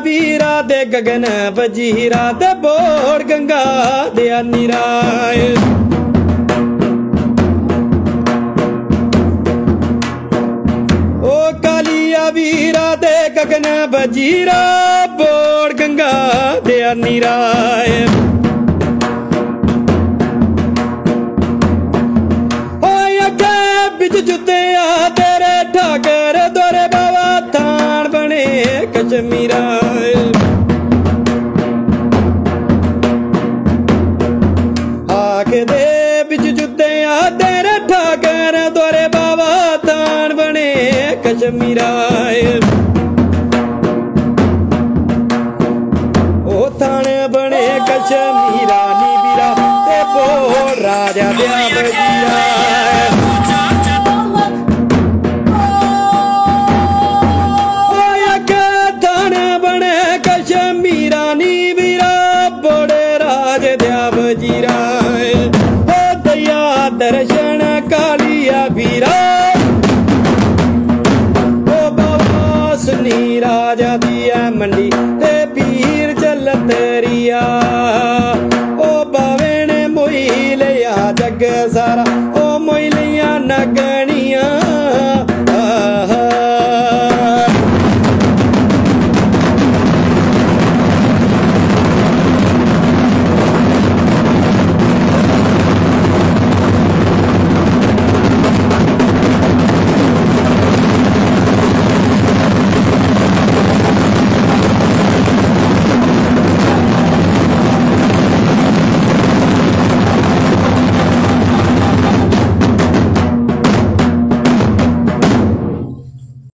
ਵੀਰਾ ਦੇ ਗਗਨ ਵਜੀਰਾ ਤੇ ਬੋੜ ਗੰਗਾ ਦੇ ਨਿਰਾਏ ਓ ਕਾਲੀਆ ਵੀਰਾ ਦੇ ਗਗਨ ਵਜੀਰਾ, ਬੋੜ ਗੰਗਾ ਦੇ ਨਿਰਾਏ ਕਸ਼ਮੀਰਾ ਆਖਦੇ ਵਿੱਚ ਜੁੱਤਿਆ ਤੇਰੇ ਠਾਕਰ ਦੋਰੇ ਬਾਵਾ ਥਾਣ ਬਣੇ ਕਸ਼ਮੀਰਾ ਉਹ ਤਾਣ ਬਣੇ ਕਸ਼ਮੀਰਾ ਨੀ ਵੀਰਾ ਤੇ ਬੋਲ ਰਾਜਾ ਦਿਆ ਬਜੀਰਾ ਕਾਲੀਆ ਵੀਰਾ। ਉਹ ਬਵਾਸ ਨੀ ਰਾਜਾ ਦੀ ਐ ਮੰਡੀ ਤੇ ਪੀਰ ਚੱਲ ਤੇਰੀਆ। ਉਹ ਬਾਵੇਂ ਨੇ ਮੋਈ ਲਿਆ ਜੱਗ ਸਾਰਾ, ਉਹ ਮੋਈ ਲਿਆ ਨਗਰ